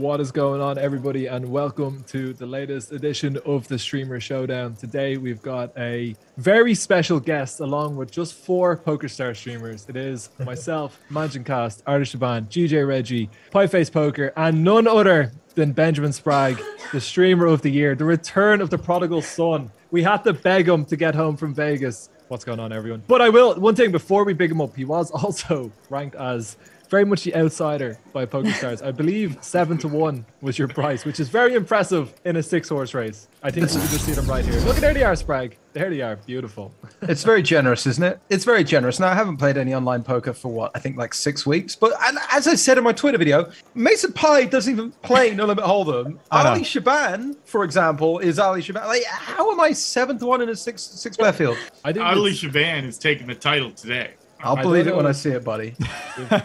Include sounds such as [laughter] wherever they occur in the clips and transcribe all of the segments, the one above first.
What is going on, everybody, and welcome to the latest edition of the Streamer Showdown. Today, we've got a very special guest along with just four PokerStars streamers. It is [laughs] myself, Mangincast, Artist Shaban, GJ Reggie, Pieface Poker, and none other than Benjamin Spragg, the streamer of the year, the return of the prodigal son. We had to beg him to get home from Vegas. What's going on, everyone? But I will, one thing before we big him up, he was [laughs] also ranked as very much the outsider by PokerStars. I believe seven to one was your price, which is very impressive in a six horse race. I think you can just see them right here. Look at there they are, Spragg. There they are. Beautiful. It's very generous, isn't it? It's very generous. Now, I haven't played any online poker for what, I think like six weeks. But as I said in my Twitter video, Mason Pye doesn't even play [laughs] No Limit Hold'em. Arlie Shaban, for example, is Arlie Shaban. Like, how am I seventh to one in a six six player field? I think Arlie Shaban is taking the title today. I'll I believe it when. I see it, buddy.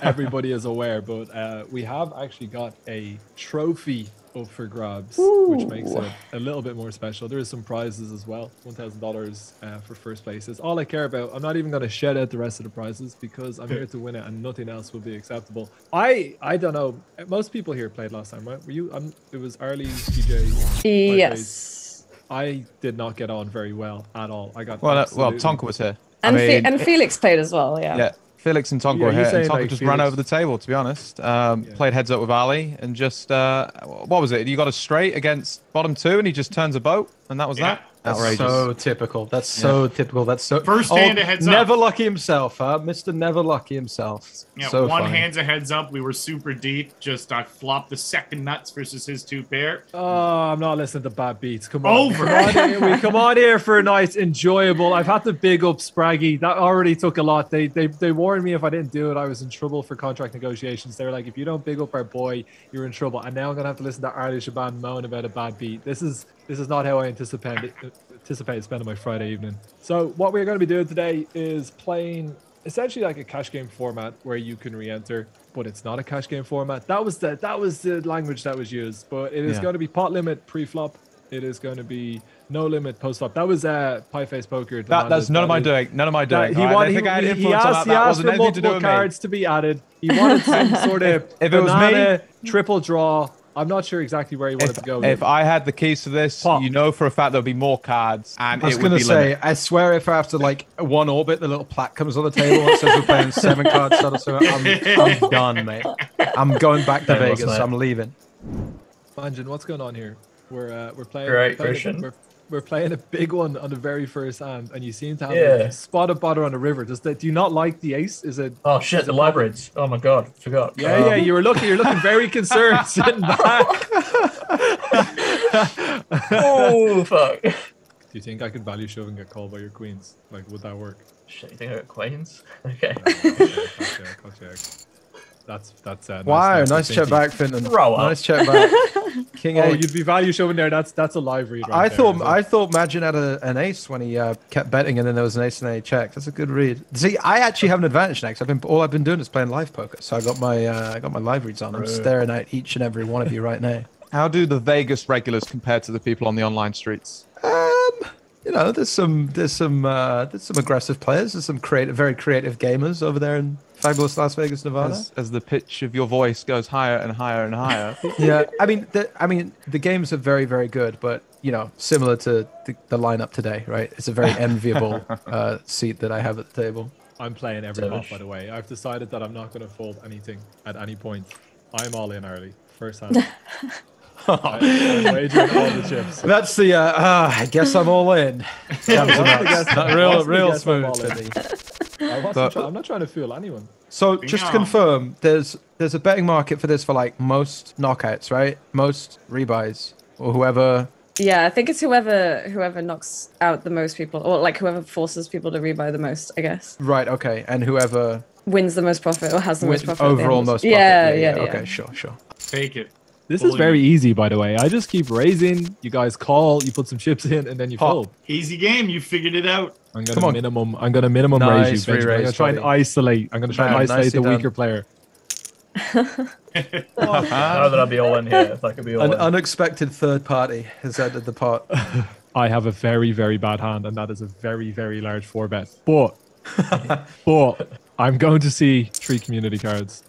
everybody is aware, but uh, we have actually got a trophy up for grabs, which makes it a little bit more special. There is some prizes as well, one thousand dollars uh, for first place. places. All I care about. I'm not even going to shed out the rest of the prizes because I'm here to win it, and nothing else will be acceptable. I I don't know. Most people here played last time, right? Were you? Um, it was early TJ. Yes. I did not get on very well at all. I got Well, uh, well, Tonka was here. And, I Fe- and Felix played as well, yeah. yeah, Felix and Tonka Yeah, were you're here, and saying, Tonka like, just ran over the table. To be honest, um, Yeah. played heads up with Arlie and just uh, what was it? You got a straight against bottom two, and he just turns a boat, and that was Yeah. that. That's Outrageous. so typical. That's so typical. That's so First hand, a heads up. Never lucky himself, huh? Mr. Never lucky himself. Yeah, so one funny. hand's a heads up. We were super deep. Just I flopped the second nuts versus his two pair. Oh, I'm not listening to bad beats. Come on. Over. Come on [laughs] here. We come on here for a night enjoyable. I've had to big up Spraggy. That already took a lot. They, they they warned me if I didn't do it, I was in trouble for contract negotiations. They were like, if you don't big up our boy, you're in trouble. And now I'm gonna have to listen to Arlie Shaban moan about a bad beat. This is this is not how I anticipated anticipated spending my Friday evening. So what we're going to be doing today is playing essentially like a cash game format where you can re-enter, but it's not a cash game format. That was the that was the language that was used, but it is Yeah. going to be pot limit pre-flop. It is going to be no limit post-flop. That was uh, Pie Face Poker. That, that's none of my doing. None of my that doing. he right? wanted, think he, I had he- influence he on asked, that. he That wasn't for anything to multiple me. cards to be added. He wanted some [laughs] sort of If it was me- triple draw. I'm not sure exactly where he wanted If, to go. if I had the keys to this, Pop. you know for a fact there'll be more cards, and I was gonna say, limit. I swear, if after like one orbit, the little plaque comes on the table and says we're playing seven cards, so so I'm, I'm [laughs] done, mate. I'm going back to Vegas. I'm leaving. Majin, what's going on here? We're uh, we're playing. Right, we're playing, Christian. we're, we're playing a big one on the very first hand, and you seem to have Yeah. a spotted butter on the river. Does that? Do you not like the ace? Is it? Oh shit, the libraries. Oh my god, forgot. Yeah, Um, yeah. You were looking. You're looking very concerned, sitting back. Oh fuck. Do you think I could value shove and get called by your queens? Like, would that work? Shit, you think I got queens? Okay. I'll check, I'll check. That's that's uh, nice, Wow, nice, nice check back, Fintan. Throw. Nice check back. [laughs] King Oh, eight. you'd be value shoving there. That's that's a live read. Right I there, thought? I thought Majin had a, an ace when he uh, kept betting, and then there was an ace and then he checked. That's a good read. See, I actually have an advantage next. I've been all I've been doing is playing live poker, so I got my uh, I got my live reads on. I'm staring at each and every one of you right now. [laughs] How do the Vegas regulars compare to the people on the online streets? Um, you know, there's some there's some uh, there's some aggressive players. There's some creative, very creative gamers over there in fabulous Las Vegas, Nevada. As, as the pitch of your voice goes higher and higher and higher. [laughs] yeah, I mean, the, I mean, the games are very, very good, but you know, similar to the, the lineup today, right? It's a very [laughs] enviable uh, seat that I have at the table. I'm playing every pot, Devilish. by the way. I've decided that I'm not going to fold anything at any point. I'm all in early, first hand. [laughs] [laughs] I, all the chips. That's the. Uh, ah, I guess I'm all in. Jams and What's the nuts. guess- Not real, real guess I'm smooth. all in? Teddy. I wasn't But- try- I'm not trying to fool anyone. So just to confirm, there's there's a betting market for this for like most knockouts, right? Most rebuys or whoever. Yeah, I think it's whoever whoever knocks out the most people, or like whoever forces people to rebuy the most, I guess. Right. Okay. And whoever Wins the most profit or has the most profit. at the overall end. most. Profit. Yeah, yeah, yeah. Okay. Sure. Sure. Take it. This is very me. easy, by the way. I just keep raising. You guys call. You put some chips in, and then you fold. Easy game. You figured it out. I'm gonna Come on. minimum. I'm gonna minimum raise Nice you. Benjamin. I'm gonna re-raise, try and isolate. I'm gonna try and isolate nicely the done. weaker player. [laughs] I know that I'd be all in here if I could be all An in. unexpected third party has entered the pot. [laughs] I have a very, very bad hand, and that is a very, very large four bet. But, [laughs] but I'm going to see three community cards.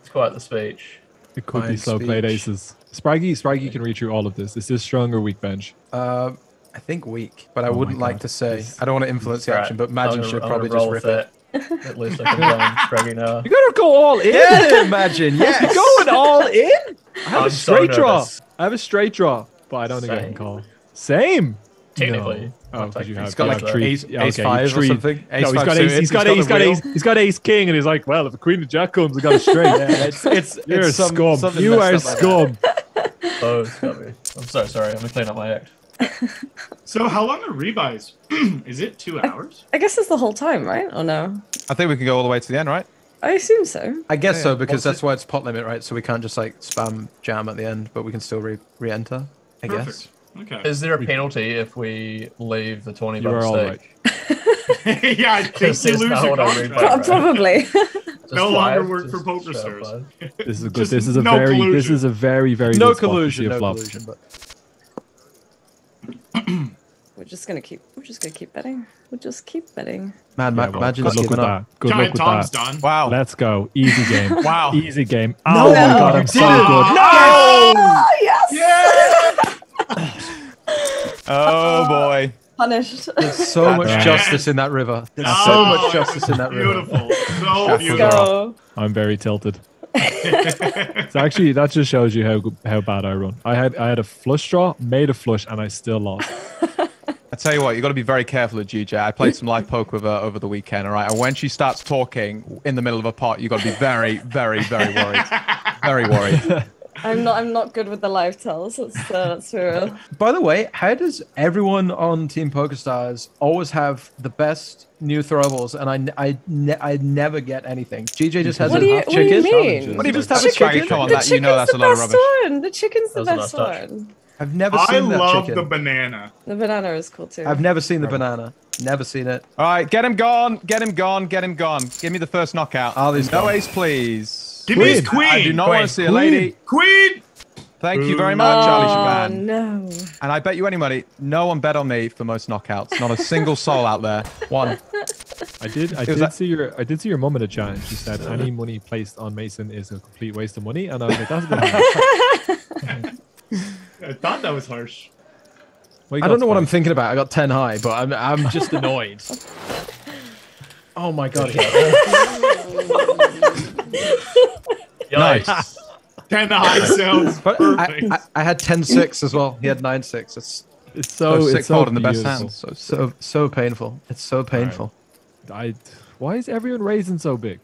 It's quite the speech. It could be Nice slow played aces. Spraggy, Spraggy can read through all of this. Is this strong or weak bench? Uh, I think weak, but I Oh wouldn't like to say. This- I don't want to influence the action, but I'm Imagine gonna- should probably just rip with it. [laughs] At least I can blame Spraggy now. You gotta go all in. Yeah, Imagine, yes. going all in. I have I'm a so straight draw. I have a straight draw, but I don't think I can call. Same. Technically. No. Oh, I'll because take you have He's got like have three- ace, yeah, ace okay, you five or something. Ace No, he's five got ace. He's got the ace. He's got wheel. ace. He's got ace king, and he's like, "Well, if the queen of jack comes, I got a [laughs] straight." Yeah, it's it's [laughs] You're it's a some- scum. You are messed up scum. [laughs] Oh, it's got me. I'm so sorry. I'm gonna clean up my act. So how long are rebuys? [clears throat] Is it two hours? I guess it's the whole time, right? Or no? I think we can go all the way to the end, right? I assume so. I guess Yeah, so because that's it- why it's pot limit, right? So we can't just like spam jam at the end, but we can still re re-enter. I guess. Perfect. Okay. Is there a penalty if we leave the 20 You by mistake? right. yeah, I think you is lose not your what I read contract. by. Probably. [laughs] No longer five? work for Just Poker Stars. This is a [laughs] good. Just This is a no very. This is a very very. No good collusion, see a no flop. collusion. But [clears throat] we're just gonna keep. We're just gonna keep betting. We'll just keep betting. man, Yeah, well, imagine good luck with up. that. Good Giant luck with Tom's that. done. Wow. Let's go. Easy game. Wow. Easy game. No. Oh my god, I'm so did it. good. Oh yes! Oh [laughs] boy. Punished. There's so much right. justice in that river. There's so Oh, much justice in that river. Beautiful. So Let's beautiful. go. I'm very tilted. [laughs] so actually, that just shows you how how bad I run. I had I had a flush draw, made a flush, and I still lost. [laughs] I tell you what, you got to be very careful with GJ. I played some live poker with her over the weekend, all right? And when she starts talking in the middle of a pot, you got to be very, very, very worried. Very worried. I'm not. I'm not good with the live tells. That's uh, that's real. By the way, how does everyone on Team PokerStars always have the best new throwables, and I, ne- I never get anything? GJ just has What a do you- what do you mean? What do you just The have a chicken- chicken? Come on, the that, you know chicken's that's a the lot of best rubbish. one. The chicken's the That was a best touch. one. I've never I seen that I love the banana. The banana is cool too. I've never seen the banana. Never seen it. All right, get him gone. Get him gone. Get him gone. Give me the first knockout. Arlie's no gone. ace, please. Give me his Queen. queen. I do not Queen. want to see a lady. Queen. Thank you very Ooh. much, oh Charlie Shaban. no! And I bet you any money, no one bet on me for most knockouts. Not a single soul out there. One. I did. I did that- see your. I did see your mum in a chat. and She said any money placed on Mason is a complete waste of money, and I was like, "That's good." [laughs] I thought that was harsh. What I don't know what I'm thinking about. I got 10 high, but I'm, I'm just [laughs] annoyed. Oh my god. [laughs] [laughs] Yikes. Ten high sounds But I, perfect. I, I had 10 6 as well. He had 9 6. It's It's So, so. sick it's so in the best beautiful. hand. So, so so painful. It's so painful. I. Why is everyone raising so big?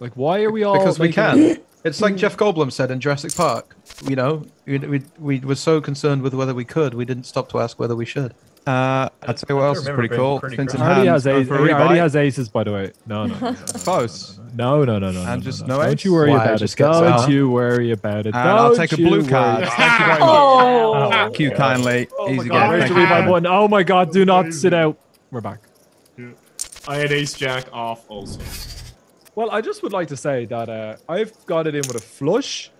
Like, why are we all? Because we can. It's like Jeff Goldblum said in Jurassic Park. You know, we, we, we were so concerned with whether we could, we didn't stop to ask whether we should. Uh, I'll tell you what else is pretty cool. pretty Vincent. Already has going ace, he already has aces, by the way. No, no, no, no, Close. no, no, no, no. And no, just no, no Don't you worry Why, about it. Don't some. you worry about it. And I'll take a blue card. Thank you very much. Oh, Thank you kindly. Easy God. game. Where's Thank the you. rebuy button? Oh my god! Do not sit out. We're back. I had ace jack off also. Well, I just would like to say that uh, I've got it in with a flush,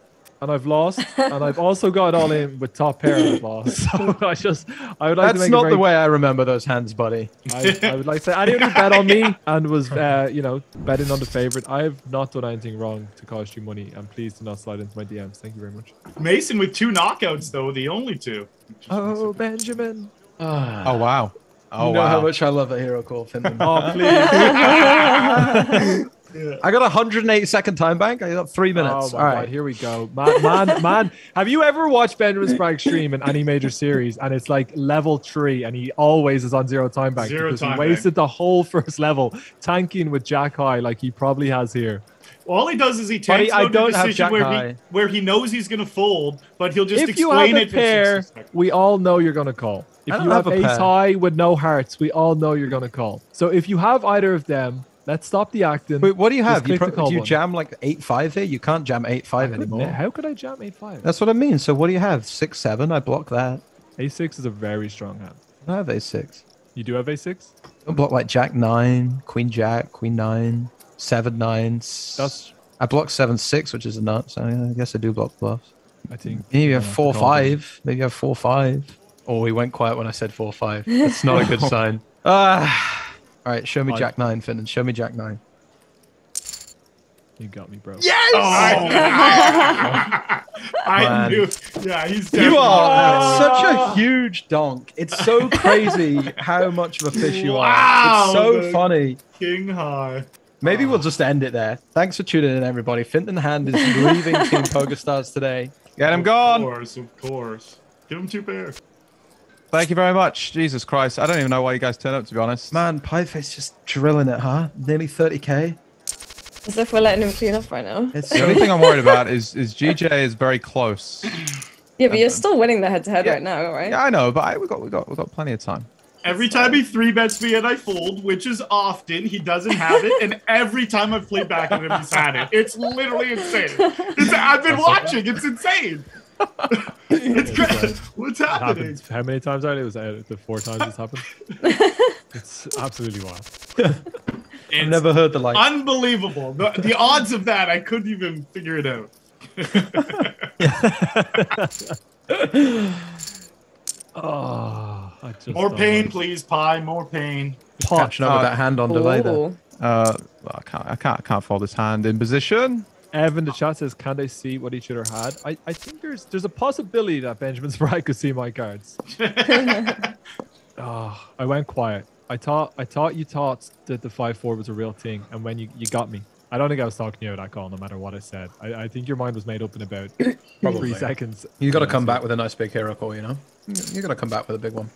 and I've lost, and I've also got all in with top pair and I've lost. So I just, I would like to That's make not very, the way I remember those hands, buddy. I, I would like to say anyone who bet on me and was, uh, you know, betting on the favorite, I have not done anything wrong to cost you money, and please do not slide into my DMs. Thank you very much. Mason with two knockouts though, the only two. Oh, Benjamin. Oh wow. Oh you know wow. how much I love a hero call, Finland. Oh, please. [laughs] I got a 108 second time bank. I got three minutes. Oh All my right. god, here we go. Man, man, man. [laughs] Have you ever watched Benjamin Sprague stream in any major series and it's like level three and he always is on zero time back Zero because time he bank. wasted the whole [laughs] first level tanking with Jack High like he probably has here. All he does is he takes I out don't have decision Jack where high. he where he knows he's gonna fold, but he'll just if you have explain a it for pair, we all know you're gonna call. If you have, have a ace pair. high with no hearts, we all know you're gonna call. So if you have either of them, let's stop the acting. Wait, what do you have? You, pro- do you button. jam like 8 5 here? You can't jam 8 5 How could- anymore. How could I jam eight five? That's what I mean. So what do you have? 6 7? I block that. A six is a very strong hand. I have a 6. You do have a six. I block like Jack 9, Queen Jack, Queen 9, 7 9. That's I block 7 6, which is a nut. So I guess I do block bluffs. I think. Maybe you have 4 call 5. Maybe you have 4 5. Oh, he went quiet when I said 4 5. [laughs] That's not a good sign. Ah. All right, show me I- Jack 9, Finn. Show me Jack 9. You got me, bro. Yes! Oh, I [laughs] Man. knew. Yeah, he's definitely. You are Oh. such a huge donk. It's so [laughs] crazy how much of a fish you are. Wow, It's so funny. King High. Maybe ah. we'll just end it there. Thanks for tuning in, everybody. Fintan Hand is leaving [laughs] Team PokerStars today. Get him gone. Of course, of course. Give him two pairs. Thank you very much. Jesus Christ. I don't even know why you guys turned up, to be honest. Man, Pieface just drilling it, huh? Nearly 30k. As if we're letting him clean up right now. It's The only thing I'm worried about is is GJ is very close. Yeah, but you're uh, still winning the head-to-head Yeah. right now, right? Yeah, I know, but I, we got we got we got plenty of time. Every time he three bets me and I fold, which is often, he doesn't have it, and every time I've played back at him, he's had it. It's literally insane. It's, I've been watching. It's insane. It's great. What's It happening? happened how many times already? Was that the four times it's happened? [laughs] it's absolutely wild. I've never heard the like. unbelievable. The, the odds of that, I couldn't even figure it out. Oh, [laughs] I just More pain, know. please, Pye. More pain. Catching up with Uh, that hand on delay there. Uh, well, I can't I can't I can't fold this hand in position. Evan, the chat says, "Can they see what each other had?" I, I think there's there's a possibility that Benjamin [laughs] Sprite could see my cards. oh, [laughs] I went quiet. I thought I thought you thought that the five four was a real thing, and when you, you got me, I don't think I was talking to you at that call, no matter what I said. I, I think your mind was made up in about [coughs] three seconds. You got to come back with a nice big hero call, you know? You got to come back with a big one.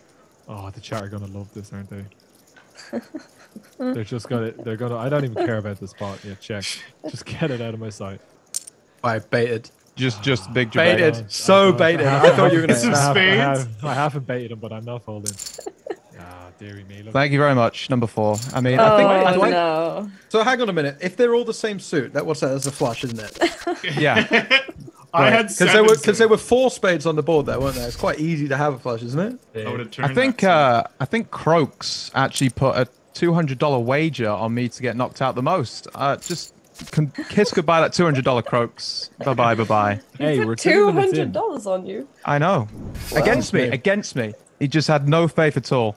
Oh, the chat are gonna love this, aren't they? [laughs] they're just gonna they're gonna. I don't even care about this spot. Yeah, check. Just get it out of my sight. I baited. Just just big debate. Baited. So baited. I thought you were gonna [laughs] I have, I spades? have, I haven't baited him, but I'm not folding. Ah, dearie me. Look. Thank you very much. Number four. I mean, Oh I think I- do I- no! So hang on a minute. If they're all the same suit, that what's that? That's a flush, isn't it? [laughs] yeah. I had Because seven. there were because there were four spades on the board there, weren't there? It's quite easy to have a flush, isn't it? I would have I think uh I think Croaks actually put a two hundred dollar wager on me to get knocked out the most. Uh, just con- kiss goodbye that two hundred dollar Croaks. Bye bye bye bye. Hey, we're Two two minutes hundred in. dollars on you. I know. against me, against me. He just had no faith at all.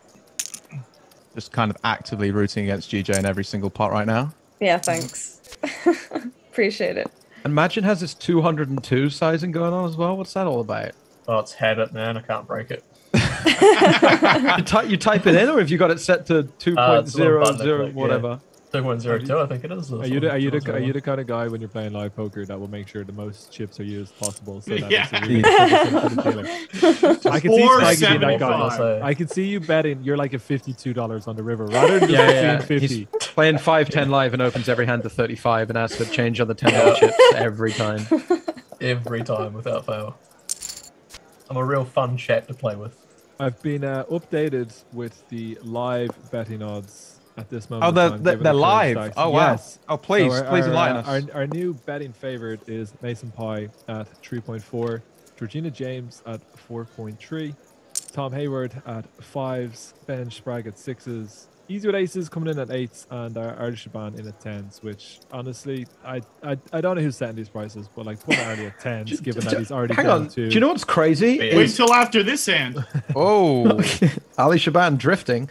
Just kind of actively rooting against GJ in every single pot right now. Yeah, thanks. [laughs] Appreciate it. Imagine has this 202 sizing going on as well. What's that all about? Oh, it's habit, man. I can't break it. You, [laughs] ty- you type it in, or have you got it set to Uh, it's a little button to 2.00 click, yeah. whatever? 2.02, I think it is. Are you the, are you the are you the kind of guy when you're playing live poker that will make sure the most chips are used possible so that Yeah. really good for the dealer? I can see Four Spikey that guy. I can see you betting you're like a fifty-two dollars on the river rather than just Yeah, yeah. seeing He's fifty. playing 510 live and opens every hand to 35 and asks for change on the 10 dollar chips every time. [laughs] Every time without fail. I'm a real fun chat to play with. I've been uh, updated with the live betting odds at this moment. Oh, they're, they're, they're the live. stacks. Oh, wow. Yes. Oh, please, So our- please our, enlighten uh, us. Our, our new betting favorite is Mason Pye at 3.4, Georgina James at 4.3, Tom Hayward at fives, Ben Sprague at sixes, Easy with aces coming in at eights, and our Arlie Shaban in at tens. Which honestly, I, I I don't know who's setting these prices, but like put Arlie at tens, [laughs] given that he's already Hang down on. to. Do you know what's crazy? Wait Wait Is till after this hand. [laughs] Oh, [laughs] Arlie Shaban drifting.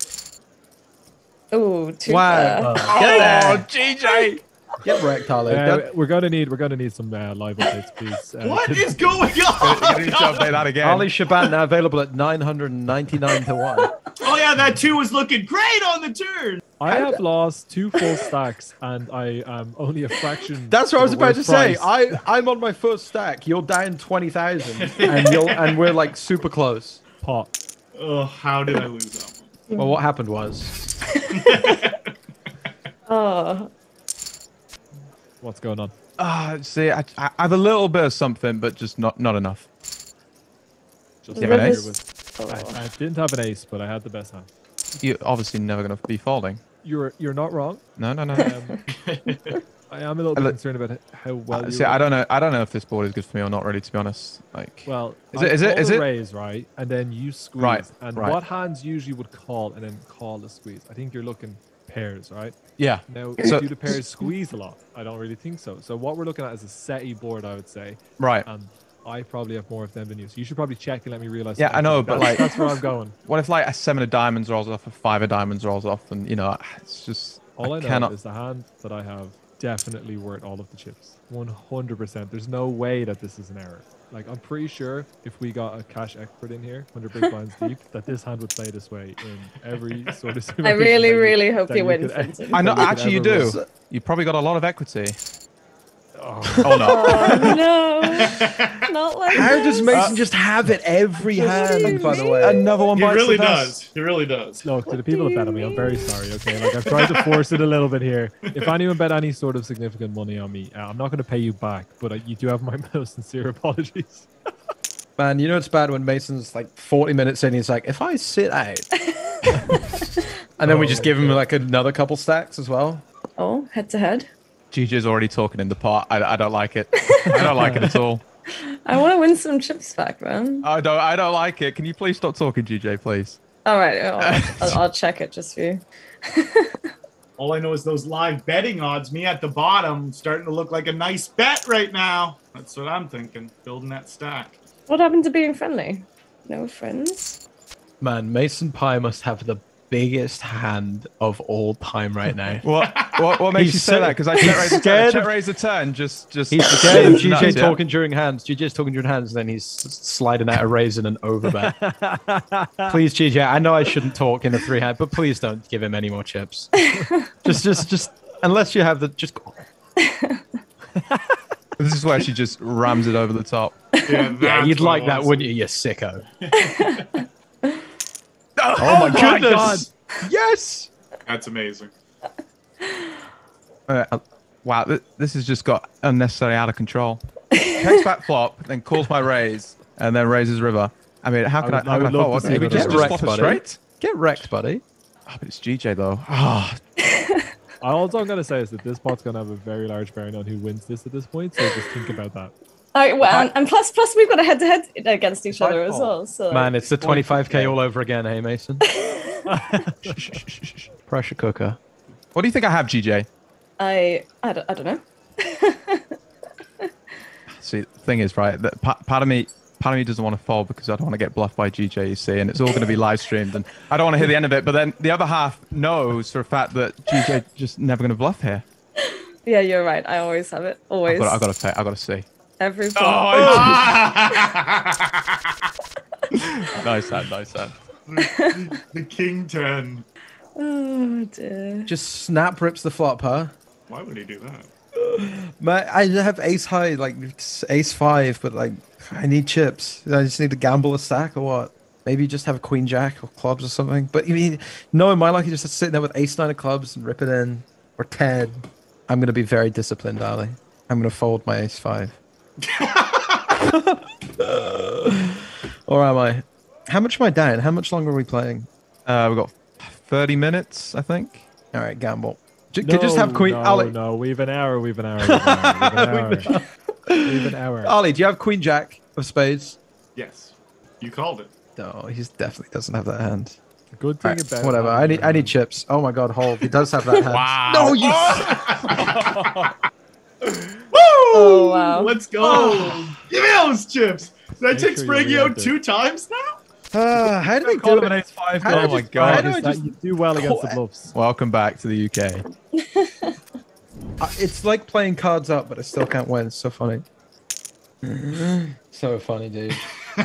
Ooh, two. Wow. Get oh, there. GJ. Get wrecked, Arlie. Uh, That- we're gonna need we're gonna need some uh, live updates, please. Uh, What could- is going You on? need to update that again. Arlie Shaban now available at 999 to 1. [laughs] Oh yeah, that two was looking great on the turn. I have lost two full stacks, and I am only a fraction. [laughs] That's what I was about to worse say. I, I'm on my first stack. You're down 20,000 [laughs] and you're and we're like super close. pot. Oh, how did I lose that one? Well, what happened was oh, What's going on? Ah, see, I, I have a little bit of something, but just not not enough. Just You have an ace? oh. I, I didn't have an ace, but I had the best hand. You're obviously never going to be folding. You're you're not wrong. No, no, no. Um, I am a little [laughs] bit concerned about how well. Uh, you see, were- I don't know. I don't know if this board is good for me or not. Really, to be honest. Like, Well, Is I it- is it- call it- raise right, and then you squeeze. Right, And right. what hands usually would call and then call the squeeze? I think you're looking pairs, right? yeah. Now, So- do the pairs squeeze a lot? I don't really think so. So what we're looking at is a SETI board, I would say, Right. and I probably have more of them than you. So you should probably check and let me realize. Yeah. I know, but, That's- like- that's where I'm going. [laughs] What if like a seven of diamonds rolls off, a five of diamonds rolls off, and you know, it's just All I, know cannot. is the hand that I have definitely worth all of the chips. 100%. There's no way that this is an error. Like, I'm pretty sure if we got a cash expert in here, 100 big blinds deep, [laughs] that this hand would play this way in every sort of I really, really hope that you win, could- [laughs] I know. that you could Actually, you do. run. You probably got a lot of equity. Oh, Oh no. Oh no, not like How does this. Mason just have it every What do you hand? By the way, Another one He bites really the dust. does. He really does. Look, to the people do that bet on me, I'm very sorry. Okay, like I've tried to force it a little bit here. If anyone bet any sort of significant money on me, uh, I'm not going to pay you back, but uh, you do have my [laughs] most sincere apologies. man, you know it's bad when Mason's like 40 minutes in. He's like, if I sit out, [laughs] and then we Oh just give him God. like another couple stacks as well. Oh, head to head. GJ's already talking in the pot. I, I don't like it. I don't like it at all. [laughs] I want to win some chips back, man. I don't. I don't like it. Can you please stop talking, GJ, please? All right, I'll, [laughs] I'll, I'll check it just for you. [laughs] All I know is those live betting odds, me at the bottom, starting to look like a nice bet right now. That's what I'm thinking. Building that stack. What happened to being friendly? No friends. Man, Mason Pye must have the biggest hand of all time right now. [laughs] What? What, what makes He's you say so- that? Because I he's check raise a turn. scared Check of- raise a turn. Just, just. He's just [laughs] scared of nuts, GJ yeah? talking during hands. GJ's talking during hands, and then he's sliding out a raise and an overbet. [laughs] please, GJ, I know I shouldn't talk in a three hand, but please don't give him any more chips. just, just, just, unless you have the, just. This is where she just rams it over the top. Yeah, Yeah, you'd like I that, wouldn't you, you sicko? Oh, my goodness! Yes. That's amazing. Uh, uh, wow, th- this has just got unnecessarily out of control. Checks back flop, then calls my raise, and then raises river. I mean, how I can I? would- I how can I would love to see we just, as just well. flop buddy. straight? Get wrecked, buddy. Oh, but it's GJ though. Ah, All I'm going to say is that this pot's going to have a very large bearing on who wins this at this point, so just think about that. All right, well, and, and plus, plus we've got a head to head against each other as well. So Man, it's the 25k all over again, hey, Mason? [laughs] [laughs] Pressure cooker. what do you think I have, GJ? I, I don't, I don't know. [laughs] See, the thing is, right? That pa- part of me, part of me doesn't want to fall because I don't want to get bluffed by GJ. You see, and it's all going to be live streamed, and I don't want to hear the end of it. But then the other half knows for a fact that GJ just never going to bluff here. Yeah, you're right. I always have it. I've Always. got, I've got to pay. I've got to see. Every Oh, flop. [laughs] nice hand, nice hand. the king 10. Oh dear. Just snap rips the flop, huh? Why would he do that? Man, I have ace high, like ace five, but like I need chips. I just need to gamble a stack or what? Maybe just have a queen jack or clubs or something. But you mean, knowing my luck, you just sitting there with ace nine of clubs and rip it in or ten. I'm gonna be very disciplined, Arlie. I'm gonna fold my ace five. [laughs] or am I? How much am I down? How much longer are we playing? Uh, we've got 30 minutes, I think. All right, gamble. J- Could just have queen No, Arlie. no, we've an hour, we've an hour, we've an hour. We've an [laughs] hour. We've an hour. Arlie, do you have queen jack of spades? Yes. You called it. No, he definitely doesn't have that hand. The good thing Alright, about whatever. I need I need chips. Oh my god, hold. He does have that [laughs] hand. Wow. No, you. [laughs] Oh wow. Let's go. Give me those chips. Did I take sure you out two times now? Uh, how do we Call do him it? ace five. How Oh did my you- how god. do I just- you do well against the bluffs. Welcome back to the UK. [laughs] Uh, It's like playing cards up, but I still can't win. It's so funny. so funny, dude. [laughs]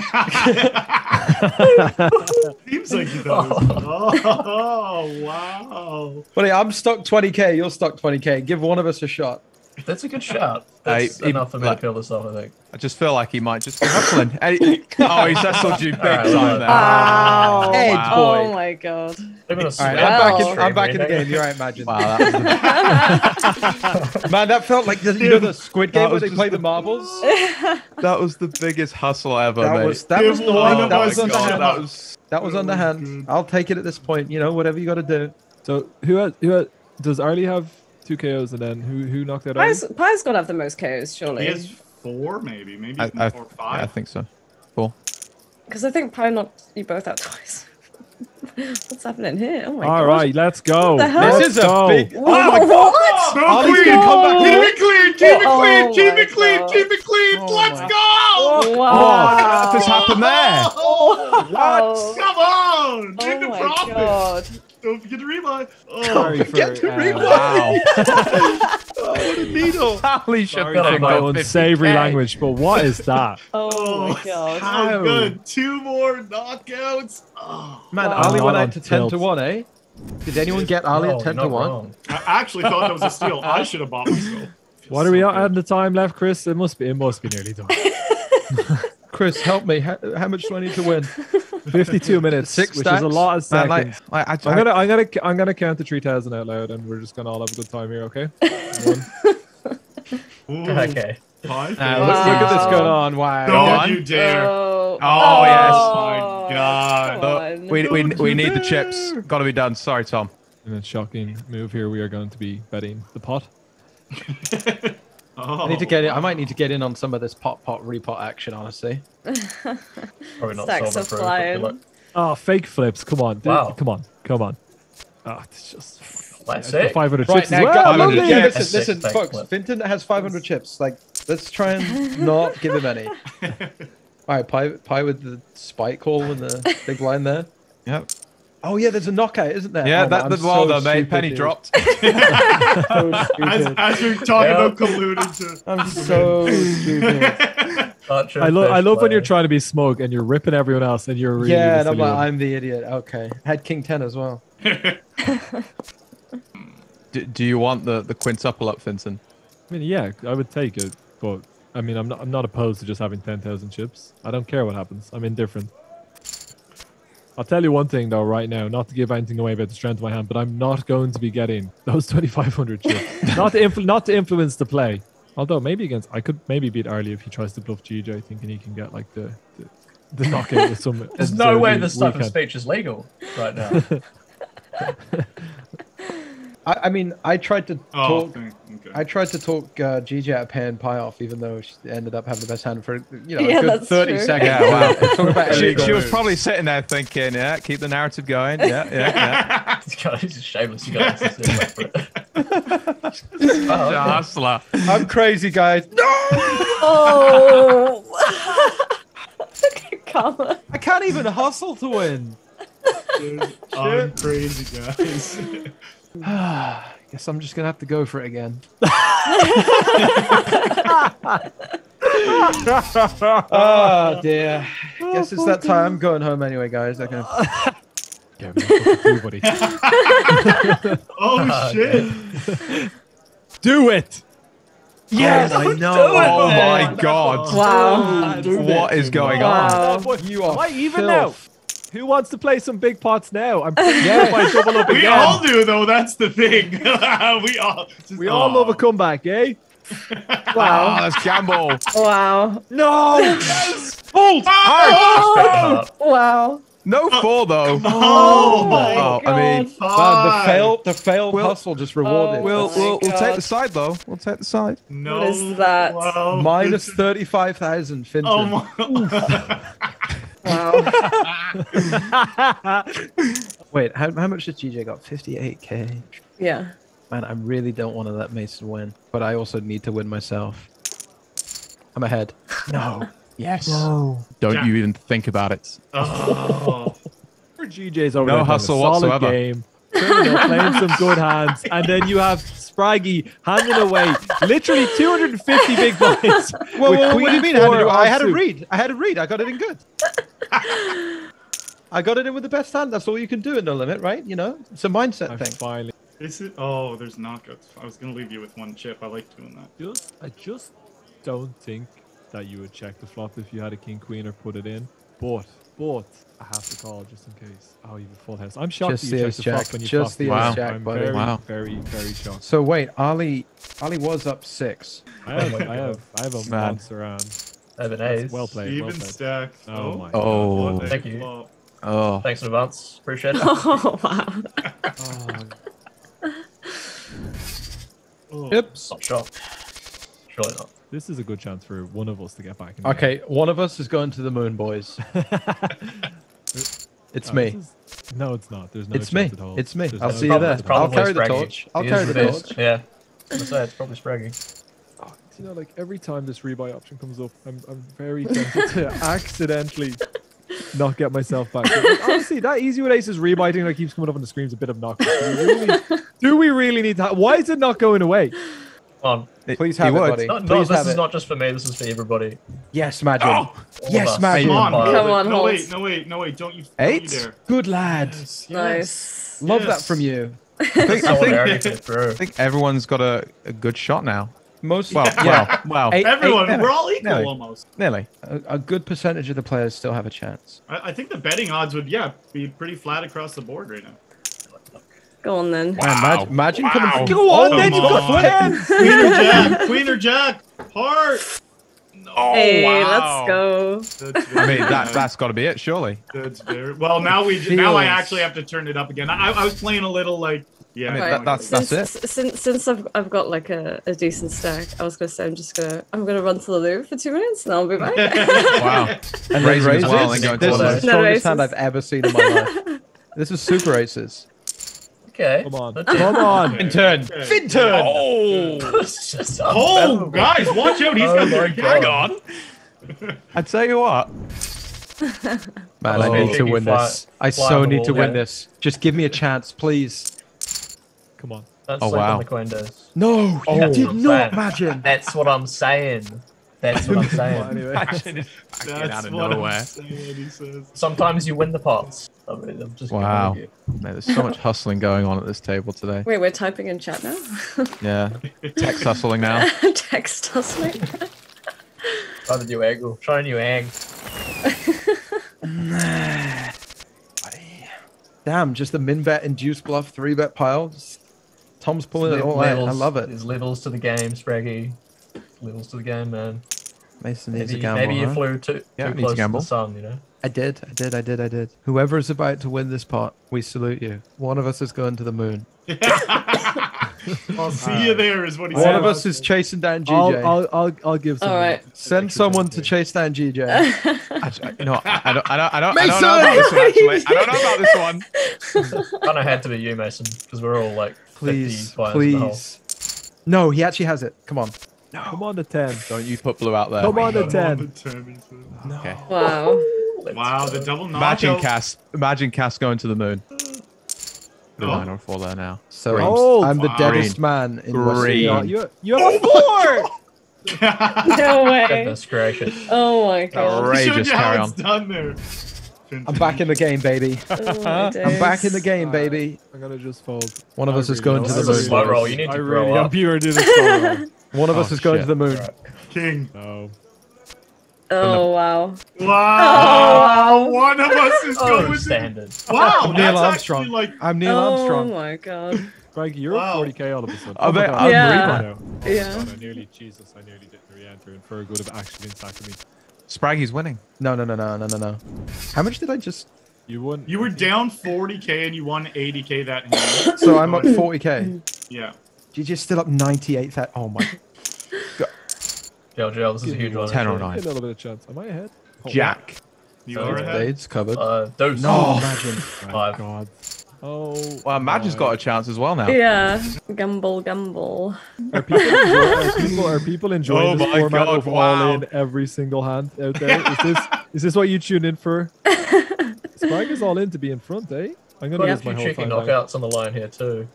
Seems like he does. Oh, wow. Buddy, I'm stuck 20k. You're stuck 20k. Give one of us a shot. That's a good shout. [laughs] That's Hey, he- enough for me like- to kill this off, I think. I just feel like he might just be hustling. Hey, he- [laughs] oh, he's hustled you big Alright, time there. Ah. Oh, wow. Edge wow. boy. Oh my god. Even a All right, sweat I'm back. In, I'm back in the game. You're right, Imagine. Wow, that [laughs] Man, that felt like the, you know the Squid Game where they play the- the marbles. that was the biggest hustle ever, That mate. was that Give was the one one. That was a underhand. shot. that was That was That was underhand. good. I'll take it at this point. You know, whatever you got to do. So who has, who does Arlie have two KOs and then who who knocked out Arlie? Pye's, Pye's got to have the most KOs, surely. He surely. has four, maybe. Maybe I, even I, four or yeah, five. I think so. Four. Because I think Pye knocked you both out twice. [laughs] What's happening here? Oh my All god. right, let's go. the hell? Let's This is a big. Wow, Oh my god. what? No Ollie's clean. gonna come back. Keep it clean. Keep it Oh clean. Keep it clean. God. Keep it clean. Oh Let's my- go. Wow. Oh, what has happened there? Wow. Come on. Take Oh the my profit. God. Don't forget to rewind. Oh. Sorry for Get to uh, rewind. Wow. [laughs] what a needle! Arlie should Sorry be for like my about unsavory language, but what is that? [laughs] Oh my god. How? good. Two more knockouts. Oh. Man, Wow. Arlie went Not out on to 10 to 1, eh? Did anyone get Arlie No, at 10 to 1? wrong. I actually thought that was a steal. I should have bought myself. [laughs] What are we at at the time left, Chris? It must be. It must be nearly done. Chris, help me. How, how much do I need to win? Fifty-two [laughs] minutes, Six which is a lot of Man, seconds. like, like, I, I'm gonna, I'm gonna, I'm gonna count the three thousand out loud, and we're just gonna all have a good time here, okay? One. [laughs] Ooh, Okay. five. Uh, look, look at this going on. Wow. Don't on. you dare. Oh, Oh, yes. My God. come we, we, we need the chips. Got to be done. Sorry, Tom. In a shocking move here, we are going to be betting the pot. [laughs] Oh, I need to get in. I might need to get in on some of this pot pot repot action, honestly. [laughs] Probably not Stacks solver are proof. flying. Look, Oh, fake flips! Come on, Wow. come on, come on. Oh, it's just That's the it. 500 Right chips now, as well. go- Five hundred yeah, listen, listen, Six folks. clip. Fintan has 500 chips. Like, let's try and [laughs] not give him any. [laughs] All right, Pye, Pye with the spike call and the big line there. Yep. Oh yeah, there's a knockout, isn't there? Yeah, Oh, that, I'm the well so done, mate. Penny dude. dropped. [laughs] [laughs] So As, stupid. as you're talking Yeah. about colluding to. I'm so stupid. I, lo- I fish love when you're trying to be smug and you're ripping everyone else, and you're really yeah, the and I'm like. I'm the idiot. Okay, had king ten as well. [laughs] do, do you want the, the quintuple up, Vincent? I mean, yeah, I would take it, but I mean, I'm not, I'm not opposed to just having 10,000 chips. I don't care what happens. I'm indifferent. I'll tell you one thing though, right now, not to give anything away about the strength of my hand, but I'm not going to be getting those [laughs] 2,500 chips. [laughs] not to influ- not to influence the play. Although maybe against, I could maybe beat Arlie if he tries to bluff GJ, thinking he can get like the the, the knockout with some. [laughs] There's no way this type of speech is legal right now. I, I mean, I tried to Oh, talk. okay. I tried to talk uh, GJ out of pay pie off, even though she ended up having the best hand for you know Yeah, a good 30 true. seconds. Yeah, wow. [laughs] Talking about She, she was probably sitting there thinking, yeah, keep the narrative going. Yeah, yeah, yeah. [laughs] This guy is shameless. You guys. This is separate. Just Oh, hustler. I'm crazy, guys. No, Oh. [laughs] Look at I can't even hustle to win. Dude, [laughs] I'm crazy, guys. [sighs] Guess I'm just gonna have to go for it again. oh [laughs] dear. Guess it's that time. I'm going home anyway, guys. [laughs] I can. Oh, ah, yeah, man, fuck oh shit! Do it! Yes, oh, I know. Oh my god. Wow. What is going on? Wow. You are Am I even filth. now? Who wants to play some big pots now? I'm pretty Yeah. sure if I double up We all do, though. That's the thing. [laughs] we all. just- we all love a comeback, eh? [laughs] Oh, Wow. let's gamble. Wow. No! Full Uh, Wow. No uh, four though. Oh, oh, my Oh, I mean, God. The fail, the fail We'll- hustle just rewarded. Oh, We'll we'll, we'll take the side though. We'll take the side. No. What is that? Wow. Minus This is- thirty-five thousand. Fintan. Oh my. [laughs] Wow. [laughs] Wait, how, how much did GJ got? Fifty-eight k. Yeah. Man, I really don't want to let Mason win, but I also need to win myself. I'm ahead. No. Yes. No. Don't Jack. you even think about it. Oh. [laughs] For GJ's over No there a hustle solid whatsoever. game. playing some good hands, and then you have Spraggy handing away literally 250 big blinds. Well, well, what do you mean? four How I had a read. I had a read. I got it in good. [laughs] I got it in with the best hand. That's all you can do in no limit, right? You know, it's a mindset I thing. finally Is it? Oh, there's knockouts. I was gonna leave you with one chip. I like doing that. just I just don't think that you would check the flop if you had a king queen or put it in. But but I have to call just in case. Oh, you have a full house. I'm shocked Just that you the checked ace the flop when you Just flopped the it. ace I'm buddy. very, Wow. very, very shocked. So wait, Arlie, Arlie was up six. I have, I have, I have a Man. monster round. Evan That's well played. Well Even played. stack. Oh, oh my Oh. God. Thank you. Oh. Thanks in advance. Appreciate it. [laughs] Oh wow. [laughs] Oh. Oops. Not sure. Surely not. This is a good chance for one of us to get back in. the game. Okay, one of us is going to the moon, boys. [laughs] It's Oh, me. is- no, it's not. There's no. It's me. at all. It's me. There's I'll no see you there. at It's all. I'll probably carry the torch. I'll He carry the torch. Yeah. I was gonna say, it's probably Spraggy. Oh, you know, like every time this rebuy option comes up, I'm, I'm very tempted to [laughs] accidentally not get myself back. But, like, honestly, that easy with aces rebuy thing that keeps coming up on the screen is a bit of knock. Do we really, do we really need that? Why is it not going away? On. Please have it, would. buddy. No, no, Please this have is it. not just for me. This is for everybody. Yes, Imagine. Oh, Yes, of us. Maggie. come on. Come on, no, Holt. wait, no, wait, no, wait. Don't you, don't you Eight? Good lad. Yes, yes. Nice. Love that from you. [laughs] I think, I think, Solidarity to the crew. I think everyone's got a, a good shot now. Most Well, yeah, well, [laughs] well, Eight- Everyone, eight- we're all equal Nearly. almost. nearly. a, a good percentage of the players still have a chance. I, I think the betting odds would, yeah, be pretty flat across the board right now. Go on then. Man, imagine, imagine coming. Wow. Go on, Come then you've got on. ten. Queen or Jack, Queen or Jack, heart. No, hey, oh, wow. let's go. I mean, that, that's got to be it, surely. That's very well. Now we now I actually have to turn it up again. I, I was playing a little like yeah. I mean, no, that- that's- that's since, it. Since, since I've, I've got like a, a decent stack, I was gonna say I'm just gonna I'm gonna run to the loo for two minutes and I'll be back. [laughs] Wow. And then Raising as well raises. and going to is the the No strongest raises. hand I've ever seen in my life. [laughs] This is super aces. Okay. Come on. That's. Come on. Okay. turn. Okay. Fin turn. Oh, [laughs] Oh, guys, watch out! He's Oh got my the on. I tell you what, [laughs] Man, Oh. I need to win fly- this. I so on the need to win yeah. this. Just give me a chance, please. Come on. Don't Oh, sleep wow. on the queen. No, Oh, you did not imagine. That's what I'm saying. That's what I'm Well, saying. anyway. imagine it out of what nowhere. Saying. Says. Sometimes you win the pots. I mean, I'm just Wow. Man, there's so much hustling going on at this table today. Wait, we're typing in chat now. [laughs] Yeah, text hustling now. [laughs] Text hustling. Try the new angle. Try a new angle. [sighs] Damn, just the min bet induced bluff three bet pile. Just- Tom's pulling it all out. I love it. There's levels to the game, Spraggy. Levels to the game, man. Mason needs Maybe, a gamble. maybe you huh? flew too, Yeah, too close to gamble. the sun, you know? I did, I did, I did, I did. Whoever is about to win this pot, we salute you. One of us is going to the moon. [laughs] I'll see you there, is what he One said. One of us is chasing down I'll, GJ. I'll, I'll, I'll give some. All right. Send someone to chase down GJ. Actually, [laughs] you know, I don't, I don't, I don't, I don't know about this one. Actually, I don't know about this [laughs] one. Kind of had to be you, Mason, because we're all like 50 please, in the hole. please. No, he actually has it. Come on. Come on to 10. Don't you put blue out there. Come on to Come on, 10. the 10, he said. Okay. Wow. Wow, the double Imagine knockout. Cass. Imagine Cass going to the moon. The Oh. nine or four there now. So Green. I'm, Oh, I'm the wow. deadest man in Western Green. You, Europe. you, you have a oh, four! [laughs] No way. Goodness gracious. Oh my god. Outrageous. Carry on. done there. I'm back in the game, baby. Oh [laughs] I'm back in the game, baby. I'm gonna just fold. One of I us is going don't- to the This is a really moon. slow roll. You need to really grow am up. pure doing a slow roll. One of Oh, us is going shit. to the moon. Alright. King. No. Oh wow. Wow. Oh. One of us is Oh, going to. [laughs] standard. [laughs] Wow. Neil that's Armstrong. actually like. I'm Neil oh Armstrong. my god. Frankie, you're Wow. at 40k all of a sudden. I oh my bet- God. I'm Yeah. No. Yeah. God, I nearly, Jesus, I nearly didn't re-enter and for a good have actually been sacking me. Spraggy's winning. No, no, no, no, no, no, no. How much did I just? You won. You were down 40k and you won 80k that [coughs] hand. So I'm up 40k. Yeah. GJ's still up 98. That. Oh my. [laughs] Jail, jail. This is a huge one. 10 or 9. A little bit of chance. Am I ahead? Oh, Jack. You So are it's ahead. Spades covered. Uh, deuce. No, imagine. My Five. God. Oh. Well, Imagine's my. got a chance as well now. Yeah. Gamble, gamble. Are people, enjoy, are people, are people [laughs] enjoying Oh this format God, of wow. all in every single hand out there? Is this [laughs] is this what you tune in for? Sprag is all in to be in front, eh? I'm gonna Got use my few whole cheeky knockouts on the line here too.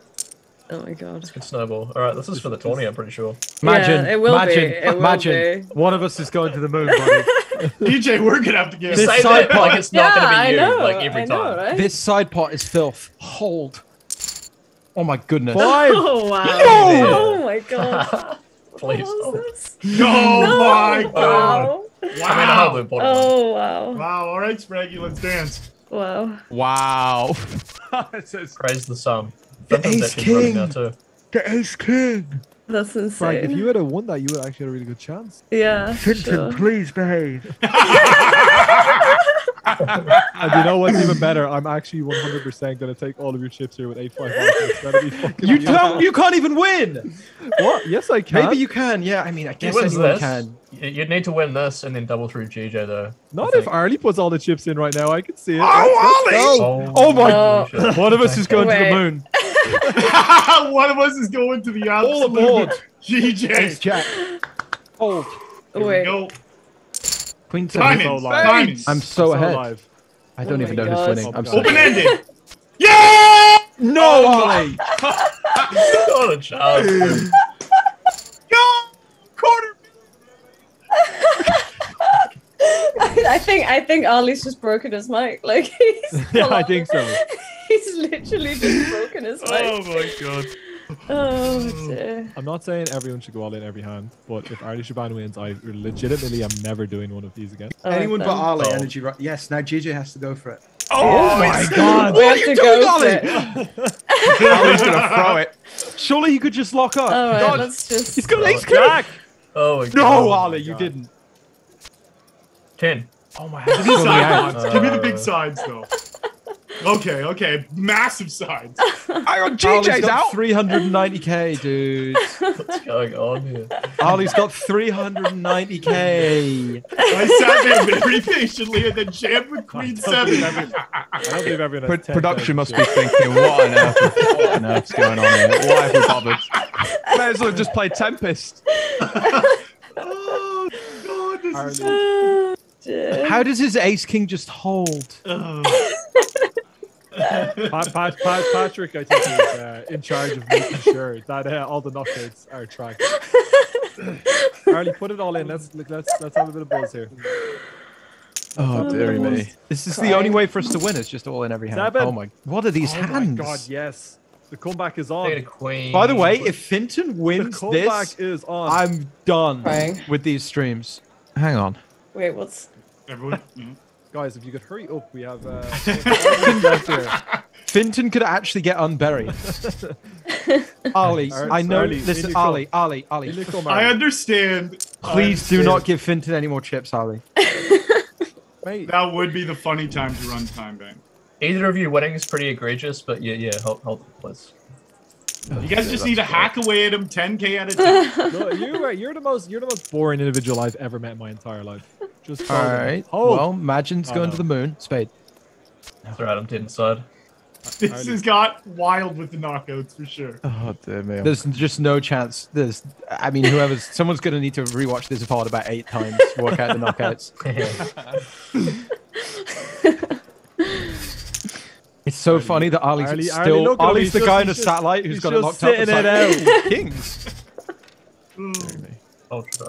Oh my god. Good snowball. All right, this is for the tourney. I'm pretty sure. Imagine. Yeah, it will be, imagine. it will imagine. be. One of us is going to the moon, buddy. [laughs] DJ, we're gonna have to get. This side that pot- like it's not yeah, gonna I be you, know. like every I know, time. right? this side pot is filth. Hold. Oh my goodness. [laughs] Five. Oh wow. No! Oh my god. [laughs] Please What stop. was? Oh my god. Wow. I mean, I Wow. hope the bottom one. Oh wow. Wow. All right, Spraggy, let's dance. Wow. Wow. It says- Praise the sun. The Phantom's ace actually running king. now too. The ace king. That's insane. Frank, if you had have won that, you would actually had a really good chance. Yeah. Fintan, Sure. please behave. [laughs] And you know what's even better? I'm actually 100% going to take all of your chips here with 855. It's gonna be [laughs] fucking You beautiful. can't. You can't even win. What? Yes, I can. Maybe you can. Yeah. I mean, I guess wins anyone this. can. You'd need to win this and then double through GJ though. Not if think. Arlie puts all the chips in right now. I can see it. Oh, Let's- let's Arlie! go. Oh, oh my- Oh. One of us is going to the moon. [laughs] One of us is going to the All absolute aboard. Ace GJ. Jack. Hold. Here we Wait. go. Queen ten. Diamonds. so live. Diamonds. I'm so So ahead. live. I don't Oh even my know who's winning. Oh I'm my so God. Open ended. Yeah. No, oh, Ollie. [laughs] Not a chance. [laughs] I think I think Arlie's just broken his mic. [laughs] Like he's [laughs] Yeah, I think so. [laughs] He's literally just broken his mic. Oh my god. Oh dear. I'm not saying everyone should go all in every hand, but if Arlie Shaban wins, I legitimately am never doing one of these again. All right, Anyone but then. Arlie, Oh. energy right? Yes, now GJ has to go for it. Oh, oh my god. We have to go for it. Arlie's gonna throw it. Surely he could just lock up. All right, God, let's just. he's got Oh, ace king. Jack! Oh my god. No, Oh my Arlie, you didn't. Ten. Oh my Give me god. [laughs] sides. Give me the Uh, big sides though. Okay, okay. Massive sides. I got Arlie's GJ's got out. 390k, dude. [laughs] What's going on here? Arlie's got 390k. I sat there very patiently and then jammed with Queen Seven. [laughs] I don't believe everyone Pro- production must be thinking, what on earth? What on earth's going on here? Why have we bothered? May as well just play Tempest. Oh god, this is Arlie, so. Oh, dear. How does his ace king just hold? Ugh. Pat, Pat, Pat, Patrick, I think, is uh, in charge of making sure that uh, all the knockouts are tracked. Arlie, put it all in. Let's look, let's let's have a bit of buzz here. Oh, dearie me. This is Crying. the only way for us to win. It's just all in every hand. Seven. Oh my! What are these oh hands? my god, yes. The comeback is They get a on. queen. By the way, if Fintan The wins comeback this, is on. I'm done Crying. with these streams. Hang on. Wait, what's? Everyone. [laughs] mm. Guys, if you could hurry up, we have uh, left [laughs] here. Fintan could actually get unburied. [laughs] Arlie, Alright, I know. Arlie, listen, in. Arlie, Arlie, Arlie. In you come, I Arlie. understand. I Please do not give Fintan any more chips, Arlie. Mate, That would be the funny time to run time bank. Either of you winning is pretty egregious, but yeah, yeah, hold, hold please. You guys just need to hack away at him 10k at a time. no, you you're the most you're the most boring individual I've ever met in my entire life. Just All hold it. Hold. Well, Majin's Oh, going no. to the moon. Spade. That's alright, I'm dead inside. This has got wild with the knockouts for sure. Oh, dear me. There's just no chance. There's. I mean, whoever's [laughs] someone's going to need to rewatch this pod about eight times work out the knockouts. [laughs] It's so funny that Arlie's Arlie- still. Arlie, look Arlie's the just- guy in a he's just- satellite who's he's got it locked up. sitting It's it like, Kings. Ultra.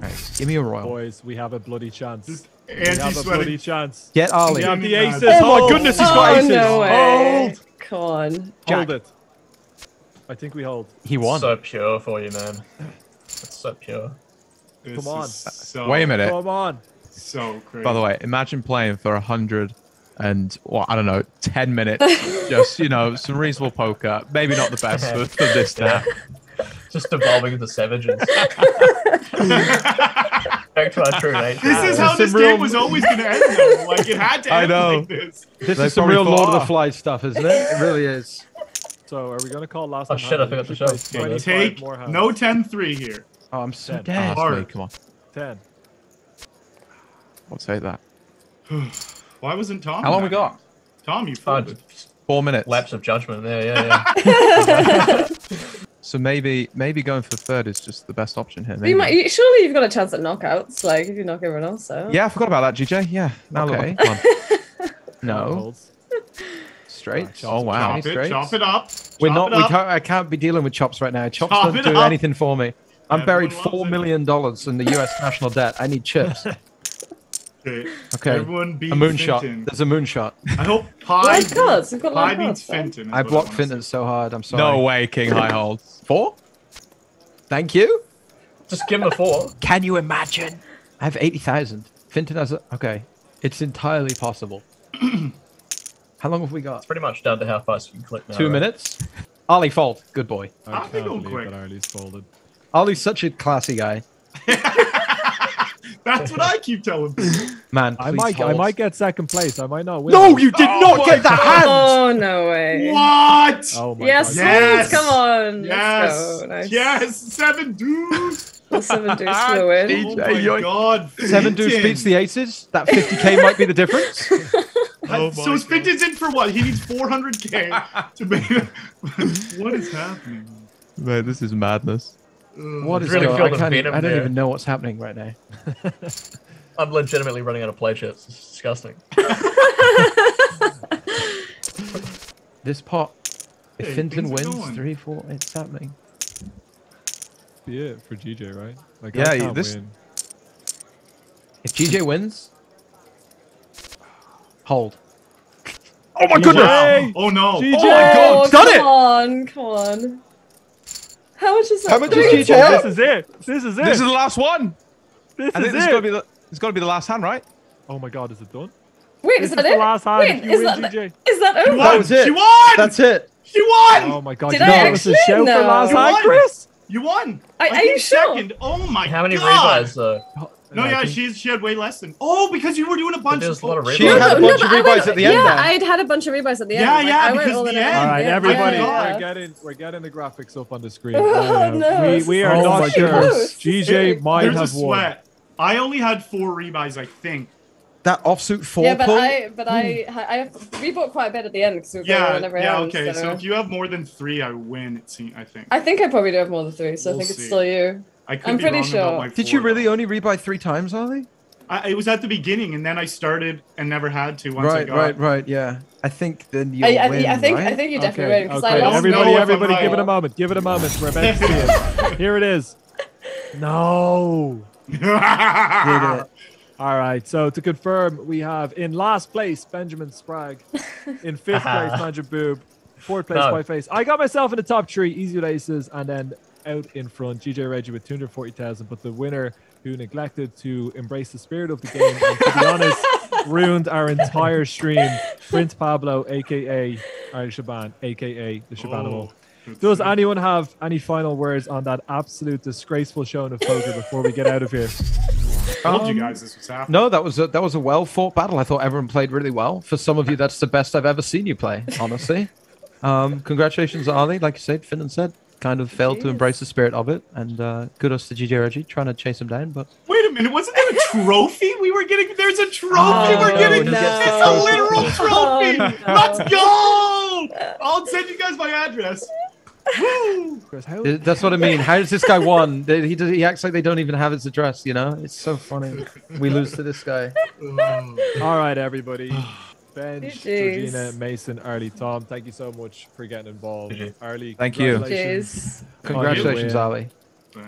Right, give me a royal. Boys, we have a bloody chance. Just we have a bloody chance. Get Arlie. We have the aces. Oh my goodness, he's oh, got oh aces. no way! Hold. Come on. Hold it. I think we hold. He won. So pure for you, man. That's so pure. This Come on. So, uh, Wait a minute. Come on. So crazy. By the way, imagine playing for a hundred and well, I don't know, ten minutes. just you know, some reasonable poker. Maybe not the best [laughs] for, for this now. Just evolving into savages. [laughs] Back to our true nature. This is how some this real- game was always going to end, though. Like, it had to I end know. like this. This is some real thought, Lord of the Flies stuff, isn't it? It really is. So are we gonna call last? Oh, on shit, hand? I forgot the show. play Take no 10-3 here. Oh, I'm so Ten. dead. Ask me, come on. ten. I'll take that. [sighs] Why wasn't Tom? How long we got? Tom, you Oh, folded. Four minutes. lapse of judgment. Yeah, yeah, yeah. [laughs] [laughs] So maybe maybe going for third is just the best option here. You might, surely you've got a chance at knockouts. Like if you knock everyone else out. Yeah, I forgot about that, GJ. Yeah. Now Okay. like one. [laughs] No, Holds. straight. Oh wow. Chop it, chop it up. We're not. it We can't. I can't be dealing with chops right now. Chops Chop don't do up. anything for me. I'm Everyone buried loves four it. million dollars in the U.S. national debt. I need chips. Okay. Okay. Everyone beat A moonshot. Fintan. There's a moonshot. I hope Live Pye, cards. We've got Pye live beats cards. Fintan. I blocked wanna Fintan say. so hard. I'm sorry. No way, King High holds. Four. Thank you. Just give him a four. Can you imagine? I have eighty thousand. Finton has a. Okay, it's entirely possible. [clears throat] How long have we got? It's pretty much down to how fast you can click now. Two right? minutes. Arlie fold. Good boy. I I'll can't be going believe quick. that Arlie's folded. Arlie's such a classy guy. [laughs] That's what I keep telling people. Man, I please might I might get second place. I might not win. No, you did Oh not get the hand. Oh no way! What? Oh my Yes, god. Yes. come on. Yes. Nice. Yes. Seven dudes. The seven deuce flew [laughs] in. DJ, Oh my yoink. god. Seven deuce beats the aces. That 50k might be the difference. so [laughs] oh, oh my God. Fintan's in for what? He needs 400k to make. [laughs] what is happening? Man, this is madness. Ugh. What is really going? feel I, can't, I don't there. even know what's happening right now. [laughs] I'm legitimately running out of play chips. It's disgusting. [laughs] This pot. If Hey, Fintan wins, going. three, four, it's happening. Be it for GJ, right? Like Yeah, I can't this- win. If GJ wins, Hold. Oh my Wow. Oh no. GG. Oh my God, done come it! on, come on. How much is that? How much is Three GJ? This is it. This is it. This is the last one. this I think is this has it. got to be the. It's got to be the last hand, right? Oh my god, is it done? Wait, This is is that the last hand. Wait, if you is win, that, GJ. is that She over? won. was it. She won. That's it. She won. Oh my god, Did you I know this is actually? show for No. last You hand. Chris. You won. Are- I are you came sure? Second. Oh my god. How many god. rebuys though? No, yeah, she's she had way less than. Oh, because you were doing a bunch. There's a lot of oh, rebuys. She had a bunch of rebuys went- at the end Yeah. I'd had a bunch of rebuys at the end. Yeah, Like, yeah, I went because all the end- end. All right, everybody, yeah, we're getting we're getting the graphics up on the screen. [laughs] Oh, Right no, we this we is are so not sure. GJ might There's have a won. sweat. I only had four rebuys, I think. That offsuit four Yeah, but pull. I, but I, hmm. I have rebought quite a bit at the end because we were going Yeah, on every yeah, round. okay. So. So if you have more than three, I win. It seems. I think. I think I probably do have more than three, so We'll I think it's still you. I could I'm be pretty wrong about sure. my Did you really though. only rebuy three times, Ollie? I, it was at the beginning, and then I started and never had to. Once I Right, got. right, right. Yeah. I think then you I, I, win, I think, right? I think you definitely Okay, win because okay. I lost. everybody, know if I'm everybody, right. give it a moment. Give it a moment. We're about [laughs] to see it. Here it is. No. Did [laughs] it. [laughs] All right. So to confirm, we have in last place Benjamin Spragg, [laughs] in fifth place [laughs] Mandra Boob, fourth place No. White Face. I got myself in the top three, easy with aces, and then out in front, GJ Reggie with 240,000. But the winner, who neglected to embrace the spirit of the game, and to be [laughs] honest, ruined our entire stream, Prince Pablo, aka Arlie Shaban, aka the Shabanimal. Oh, Does anyone have any final words on that absolute disgraceful showing of poker before we get out of here? Told Um, you guys this was happening. No, that was a, that was a well fought battle. I thought everyone played really well. For some of you, that's the best I've ever seen you play. Honestly, [laughs] um, congratulations, Arlie. Like you said, Fintan said, kind of failed to embrace the spirit of it, and uh, kudos to GJ Reggie trying to chase him down. But Wait a minute, wasn't there a trophy we were getting? There's a trophy Oh, we're getting. no. It's a literal [laughs] trophy. Oh, no. Let's go! I'll send you guys my address. Woo! Chris, how, that's what I mean. How does this guy won? He does, he acts like they don't even have his address. You know, it's so funny. We lose to this guy. [laughs] All right, everybody. [sighs] Benj, GGs. Georgina, Mason, Arlie, Tom, thank you so much for getting involved. GG. Arlie, Thank you. congratulations. Cheers. Congratulations, win. Arlie.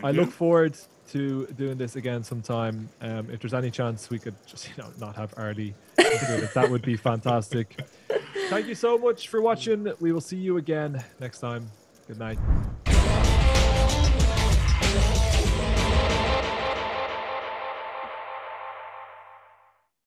I look forward to doing this again sometime. Um, if there's any chance we could just, you know, not have Arlie, that would be fantastic. [laughs] Thank you so much for watching. We will see you again next time. Good night.